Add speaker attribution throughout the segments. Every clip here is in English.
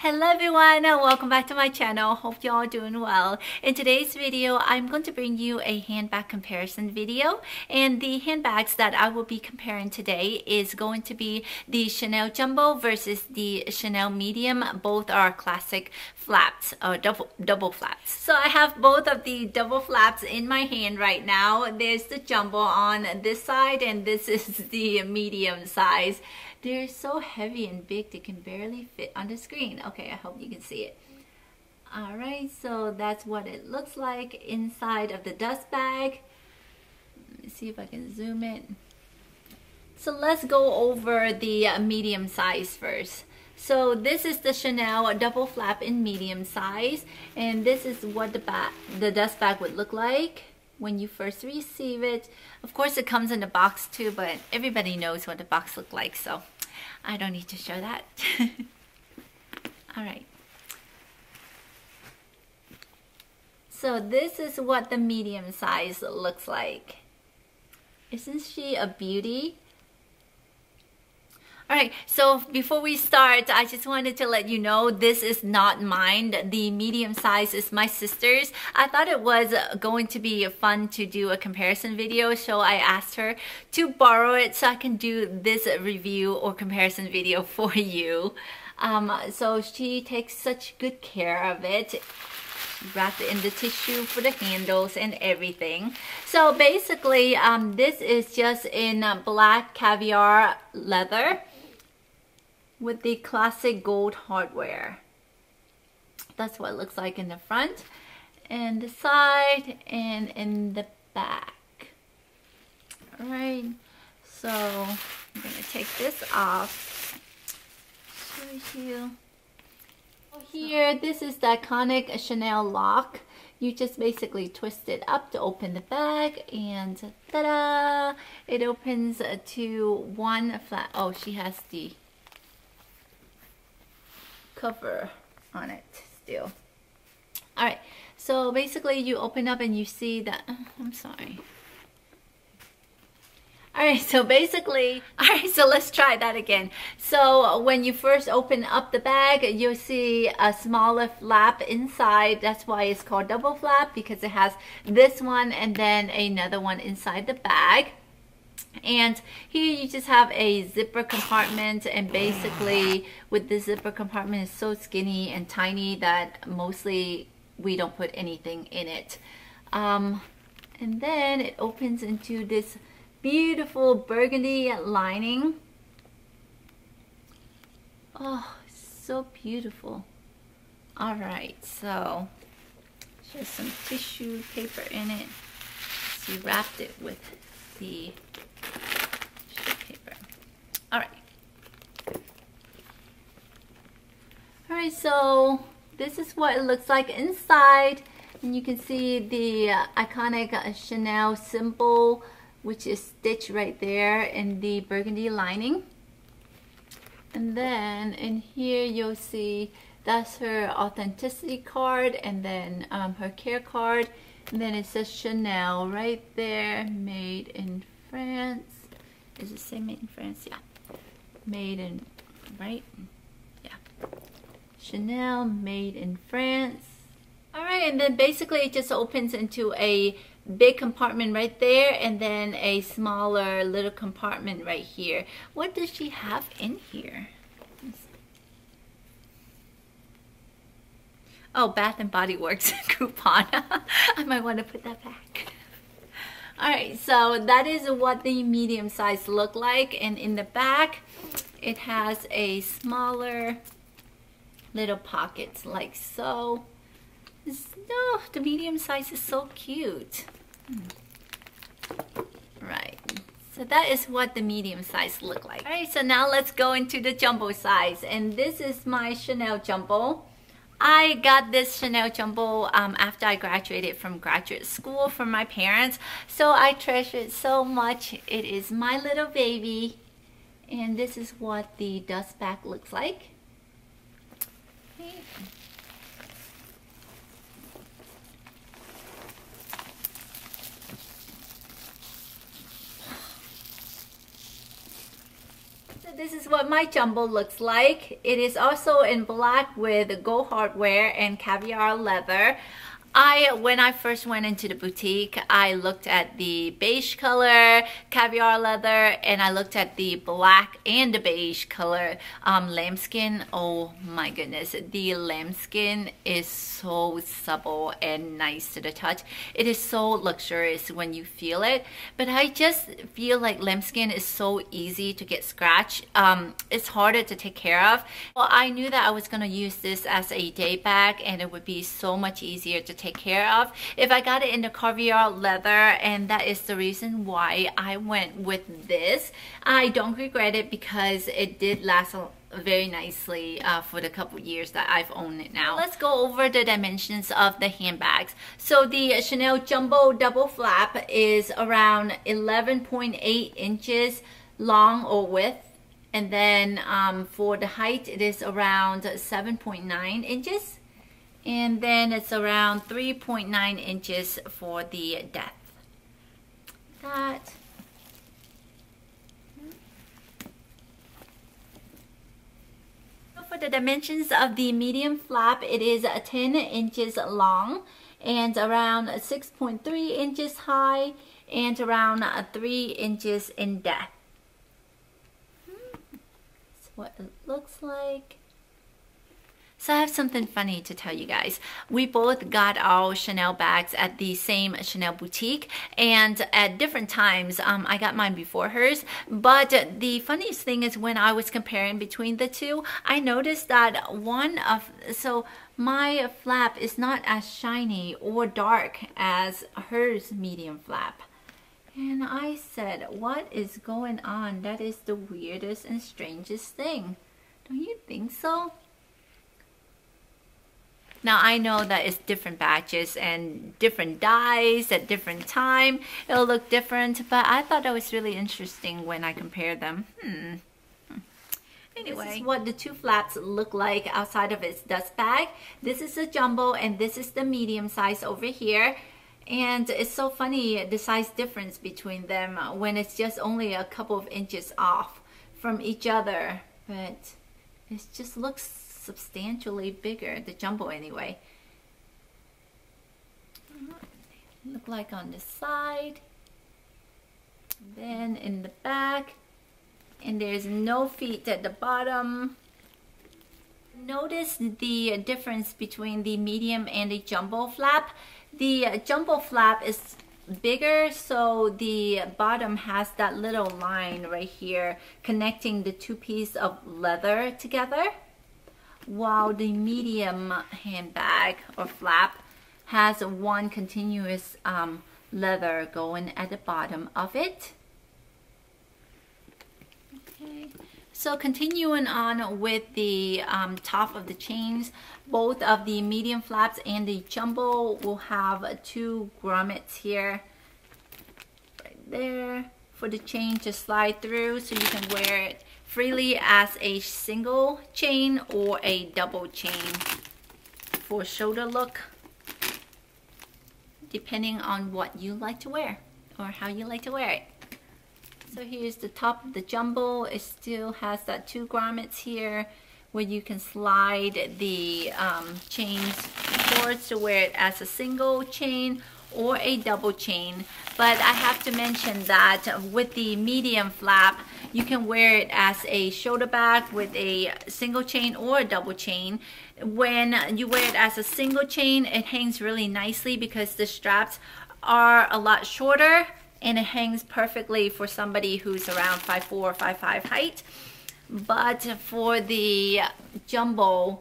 Speaker 1: Hello everyone and welcome back to my channel. Hope you all doing well. In today's video, I'm going to bring you a handbag comparison video and the handbags that I will be comparing today is going to be the Chanel Jumbo versus the Chanel Medium. Both are classic flaps or double double flaps. So I have both of the double flaps in my hand right now. There's the Jumbo on this side and this is the medium size. They're so heavy and big they can barely fit on the screen. Okay, I hope you can see it. Alright, so that's what it looks like inside of the dust bag. Let me see if I can zoom in. So let's go over the uh, medium size first. So this is the Chanel double flap in medium size and this is what the, the dust bag would look like when you first receive it. Of course, it comes in a box too, but everybody knows what the box looks like, so I don't need to show that. All right. So this is what the medium size looks like. Isn't she a beauty? All right, so before we start, I just wanted to let you know this is not mine. The medium size is my sister's. I thought it was going to be fun to do a comparison video, so I asked her to borrow it so I can do this review or comparison video for you. Um, so she takes such good care of it wrapped in the tissue for the handles and everything. So basically, um, this is just in black caviar leather with the classic gold hardware. That's what it looks like in the front and the side and in the back. Alright, so I'm going to take this off. Show you. Oh, Here, this is the iconic Chanel lock. You just basically twist it up to open the bag and ta-da! It opens to one flat. Oh, she has the cover on it still. All right, so basically you open up and you see that, I'm sorry. All right, so basically, all right, so let's try that again. So when you first open up the bag, you'll see a smaller flap inside. That's why it's called double flap because it has this one and then another one inside the bag. And here you just have a zipper compartment and basically with the zipper compartment is so skinny and tiny that mostly we don't put anything in it. Um, and then it opens into this beautiful burgundy lining. Oh, so beautiful. All right, so just some tissue paper in it. She wrapped it with the paper. All right. All right, so this is what it looks like inside. And you can see the iconic uh, Chanel symbol, which is stitched right there in the burgundy lining. And then in here you'll see that's her authenticity card and then um, her care card. And then it says Chanel right there, made in France. Is it say made in France? Yeah. Made in, right? Yeah. Chanel, made in France. All right, and then basically it just opens into a big compartment right there and then a smaller little compartment right here. What does she have in here? Oh, Bath and Body Works coupon. I might want to put that back. All right, so that is what the medium size look like. And in the back, it has a smaller little pockets like so. Oh, the medium size is so cute. Hmm. Right. So that is what the medium size look like. All right, so now let's go into the jumbo size. And this is my Chanel Jumbo. I got this Chanel Jumbo um, after I graduated from graduate school from my parents. So I treasure it so much. It is my little baby. And this is what the dust bag looks like. Okay. So this is what my jumbo looks like. It is also in black with gold hardware and caviar leather. I, when I first went into the boutique, I looked at the beige color, caviar leather, and I looked at the black and the beige color um, lambskin. Oh my goodness, the lambskin is so supple and nice to the touch. It is so luxurious when you feel it, but I just feel like lambskin is so easy to get scratched. Um, it's harder to take care of. Well, I knew that I was going to use this as a day bag and it would be so much easier to take care of if I got it in the caviar leather and that is the reason why I went with this I don't regret it because it did last very nicely uh, for the couple years that I've owned it now. Let's go over the dimensions of the handbags. So the Chanel Jumbo Double Flap is around 11.8 inches long or width and then um, for the height it is around 7.9 inches and then it's around 3.9 inches for the depth. That. For the dimensions of the medium flap, it is 10 inches long and around 6.3 inches high and around 3 inches in depth. Hmm. That's what it looks like. So I have something funny to tell you guys. We both got our Chanel bags at the same Chanel boutique and at different times. Um, I got mine before hers. But the funniest thing is when I was comparing between the two, I noticed that one of, so my flap is not as shiny or dark as hers medium flap. And I said, what is going on? That is the weirdest and strangest thing. Don't you think so? Now I know that it's different batches and different dyes at different time. It'll look different, but I thought that was really interesting when I compared them. Hmm. Anyway, this is what the two flaps look like outside of its dust bag. This is the jumbo and this is the medium size over here. And it's so funny the size difference between them when it's just only a couple of inches off from each other. But it just looks substantially bigger, the jumbo anyway. Look like on the side, then in the back, and there's no feet at the bottom. Notice the difference between the medium and the jumbo flap. The jumbo flap is bigger so the bottom has that little line right here connecting the two pieces of leather together while the medium handbag or flap has one continuous um, leather going at the bottom of it. Okay. So continuing on with the um, top of the chains, both of the medium flaps and the jumbo will have two grommets here, right there, for the chain to slide through so you can wear it freely as a single chain or a double chain for shoulder look depending on what you like to wear or how you like to wear it. So here's the top of the jumbo. It still has that two grommets here where you can slide the um, chains towards to wear it as a single chain or a double chain but I have to mention that with the medium flap you can wear it as a shoulder bag with a single chain or a double chain. When you wear it as a single chain it hangs really nicely because the straps are a lot shorter and it hangs perfectly for somebody who's around 5'4 or 5'5 height. But for the jumbo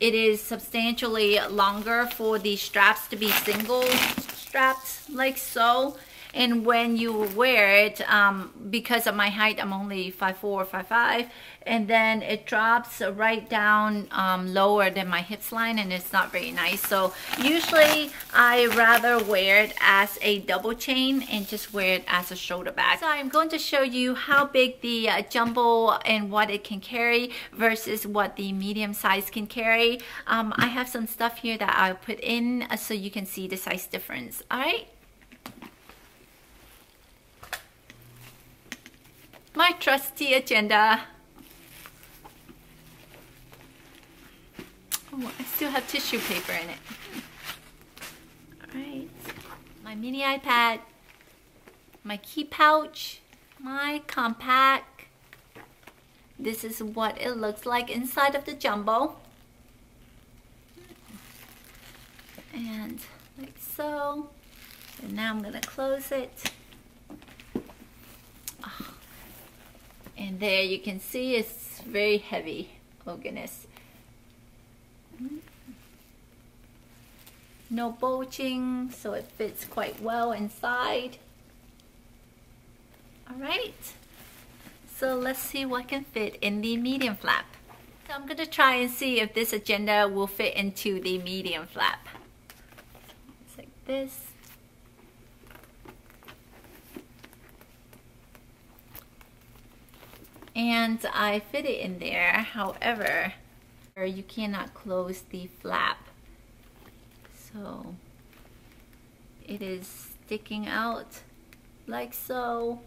Speaker 1: it is substantially longer for the straps to be single straps like so and when you wear it um, because of my height I'm only 5'4 5'5 and then it drops right down um, lower than my hips line and it's not very nice. So usually I rather wear it as a double chain and just wear it as a shoulder bag. So I'm going to show you how big the uh, jumbo and what it can carry versus what the medium size can carry. Um, I have some stuff here that I'll put in uh, so you can see the size difference. All right my trusty agenda. Oh, I still have tissue paper in it. All right, my mini iPad, my key pouch, my compact. This is what it looks like inside of the jumbo. And like so. And now I'm gonna close it. And there you can see it's very heavy. Oh goodness. No bulging, so it fits quite well inside. All right, so let's see what can fit in the medium flap. So I'm gonna try and see if this agenda will fit into the medium flap. It's like this. And I fit it in there, however, you cannot close the flap. So it is sticking out like so.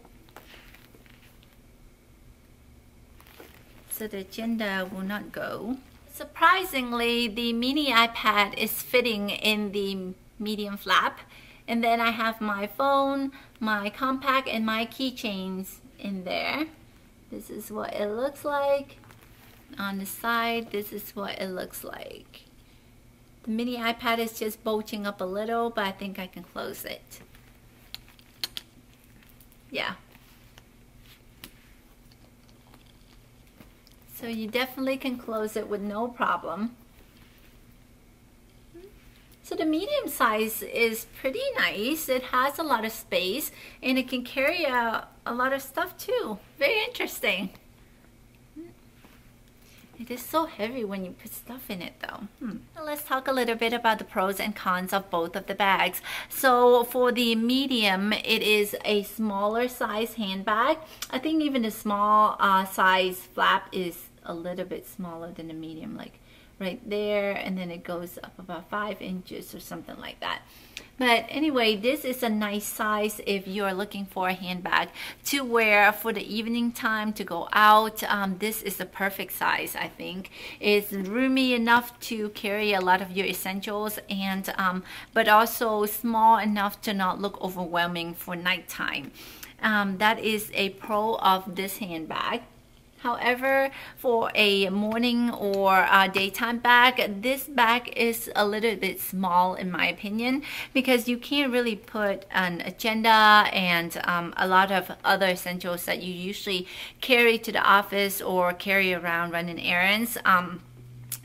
Speaker 1: So the agenda will not go. Surprisingly the mini iPad is fitting in the medium flap. And then I have my phone my compact and my keychains in there this is what it looks like on the side this is what it looks like the mini iPad is just bulging up a little, but I think I can close it. Yeah. So you definitely can close it with no problem. So the medium size is pretty nice. It has a lot of space and it can carry a, a lot of stuff too. Very interesting. It is so heavy when you put stuff in it though. Hmm. Let's talk a little bit about the pros and cons of both of the bags. So for the medium, it is a smaller size handbag. I think even the small uh, size flap is a little bit smaller than the medium, like right there and then it goes up about five inches or something like that. But anyway this is a nice size if you're looking for a handbag to wear for the evening time to go out. Um, this is the perfect size I think. It's roomy enough to carry a lot of your essentials and um, but also small enough to not look overwhelming for nighttime. Um, that is a pro of this handbag However, for a morning or a daytime bag, this bag is a little bit small in my opinion because you can't really put an agenda and um, a lot of other essentials that you usually carry to the office or carry around running errands. Um,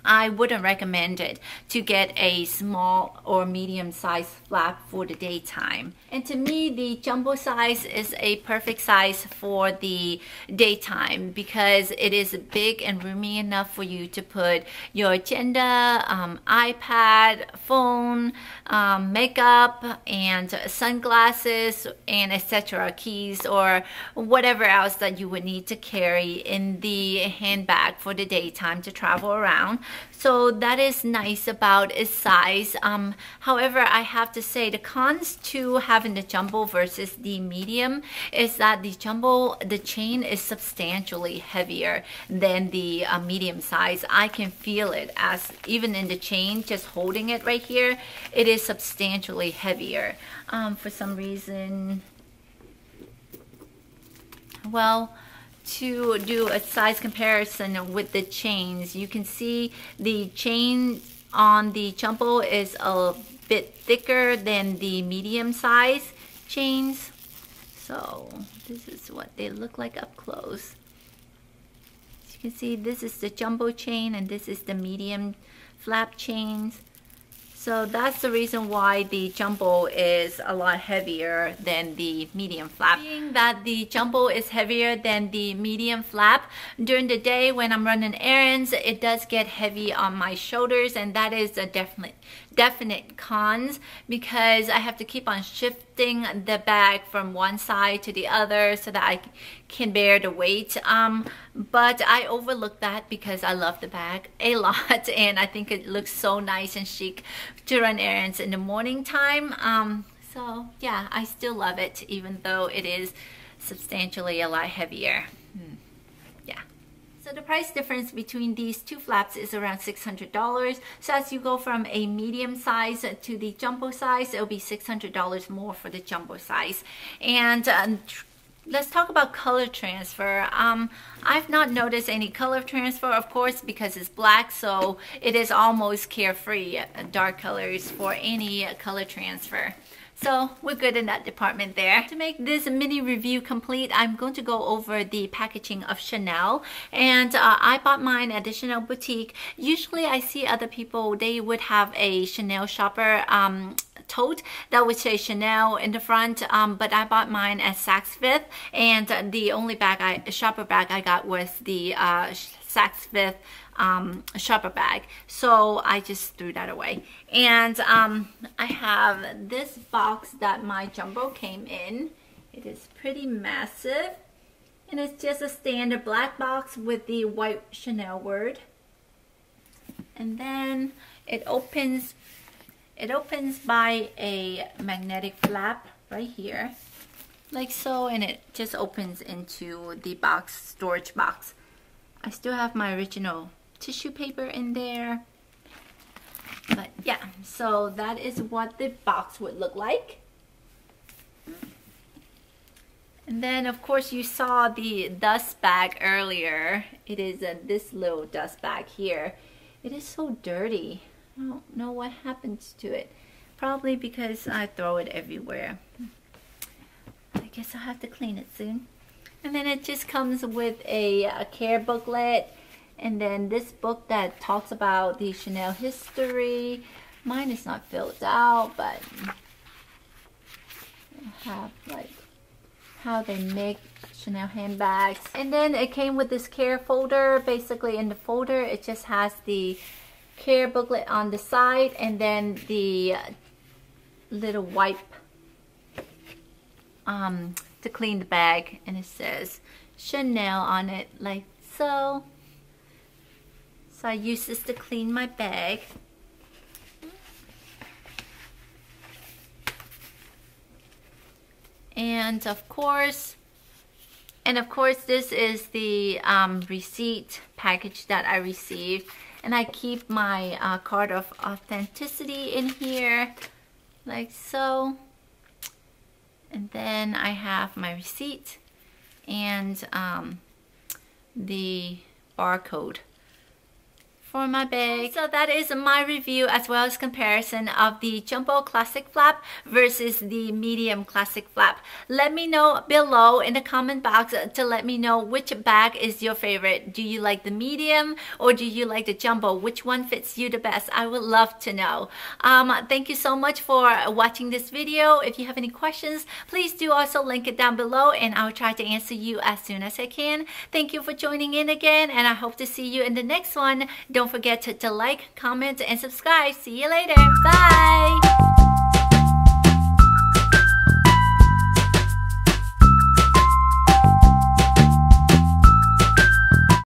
Speaker 1: I wouldn't recommend it to get a small or medium size flap for the daytime. And to me, the jumbo size is a perfect size for the daytime because it is big and roomy enough for you to put your agenda, um, iPad, phone, um, makeup, and sunglasses, and etc. keys or whatever else that you would need to carry in the handbag for the daytime to travel around. So that is nice about its size. Um, however, I have to say the cons to having the jumbo versus the medium is that the jumbo, the chain is substantially heavier than the uh, medium size. I can feel it as even in the chain, just holding it right here, it is substantially heavier. Um, for some reason, well, to do a size comparison with the chains, you can see the chain on the jumbo is a bit thicker than the medium size chains. So this is what they look like up close. As you can see, this is the jumbo chain and this is the medium flap chains. So that's the reason why the jumbo is a lot heavier than the medium flap. Being that the jumbo is heavier than the medium flap, during the day when I'm running errands, it does get heavy on my shoulders and that is a definite definite cons because I have to keep on shifting the bag from one side to the other so that I can bear the weight. Um, but I overlook that because I love the bag a lot and I think it looks so nice and chic to run errands in the morning time. Um, so yeah, I still love it even though it is substantially a lot heavier. So the price difference between these two flaps is around $600. So as you go from a medium size to the jumbo size, it'll be $600 more for the jumbo size. And um, let's talk about color transfer. Um, I've not noticed any color transfer, of course, because it's black, so it is almost carefree, uh, dark colors for any color transfer. So we're good in that department there. To make this mini review complete, I'm going to go over the packaging of Chanel. And uh, I bought mine at the Chanel boutique. Usually I see other people, they would have a Chanel shopper um, tote that would say Chanel in the front, um, but I bought mine at Saks Fifth, and the only bag I shopper bag I got was the uh, Saks Fifth um, shopper bag. So I just threw that away. And um, I have this box that my jumbo came in. It is pretty massive. And it's just a standard black box with the white Chanel word. And then it opens, it opens by a magnetic flap right here. Like so, and it just opens into the box, storage box. I still have my original tissue paper in there. But yeah, so that is what the box would look like. And then of course you saw the dust bag earlier. It is a, this little dust bag here. It is so dirty. I don't know what happens to it. Probably because I throw it everywhere. I guess I'll have to clean it soon. And then it just comes with a, a care booklet and then this book that talks about the Chanel history. Mine is not filled out, but have like how they make Chanel handbags. And then it came with this care folder. Basically in the folder, it just has the care booklet on the side and then the little wipe um, to clean the bag. And it says Chanel on it like so. So I use this to clean my bag. And of course, and of course this is the um, receipt package that I received. And I keep my uh, card of authenticity in here, like so. And then I have my receipt and um, the barcode for my bag. So that is my review as well as comparison of the Jumbo Classic Flap versus the Medium Classic Flap. Let me know below in the comment box to let me know which bag is your favorite. Do you like the medium or do you like the Jumbo? Which one fits you the best? I would love to know. Um, thank you so much for watching this video. If you have any questions, please do also link it down below and I'll try to answer you as soon as I can. Thank you for joining in again and I hope to see you in the next one. Don't forget to, to like, comment, and subscribe. See you later. Bye.